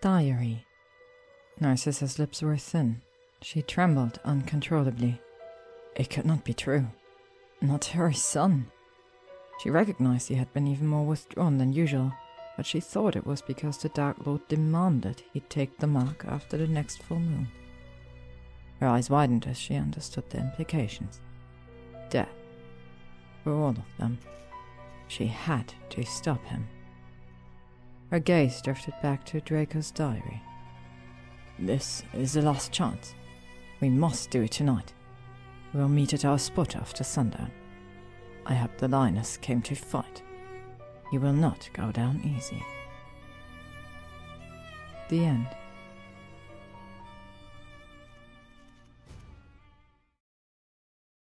Diary. Narcissa's lips were thin. She trembled uncontrollably. It could not be true. Not her son. She recognized he had been even more withdrawn than usual, but she thought it was because the Dark Lord demanded he take the mark after the next full moon. Her eyes widened as she understood the implications. Death. For all of them. She had to stop him. Her gaze drifted back to Draco's diary. This is the last chance. We must do it tonight. We'll meet at our spot after sundown. I hope the lioness came to fight. He will not go down easy. The end.